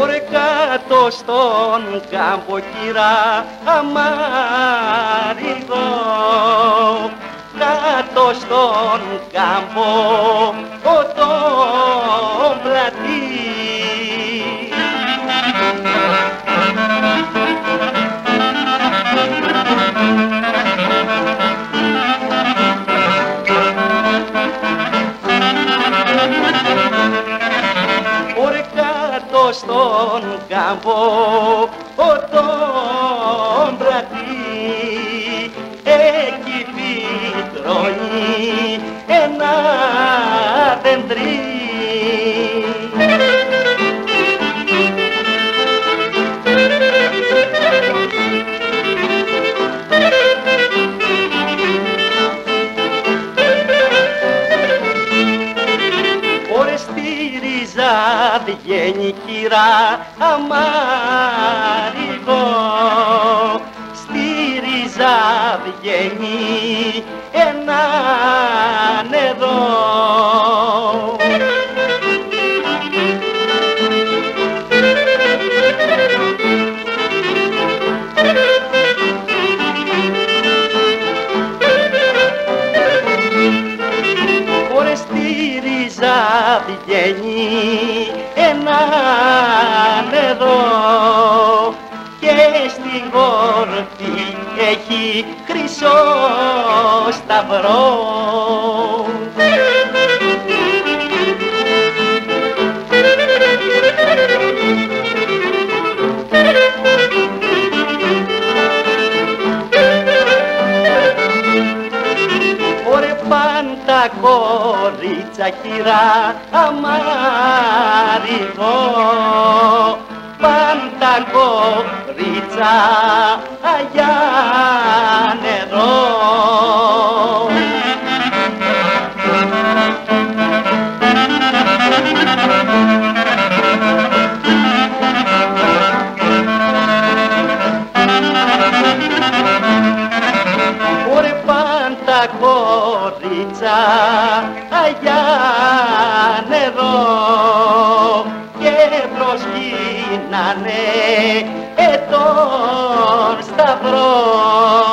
Ωρε κάτω στον κάμπο κυρά αμάριδο. Κάτω στον κάμπο ο τον πλατή στον κάμπο ο τον πρατή εκεί φυτρώνει ένα δεντρί ρίζα βγαίνει κυρά αμάριγο. Στη ρίζα βγαίνει ένα νερό στη ρίζα βγαίνει ένα νερό και στην κορφή έχει χρυσό σταυρό. Κορίτσα κυρά αμάριγο. Πάντα κορίτσα αγιά νερό κορίτσα αγιά νερό και προσκύνανε ε, τον σταυρό.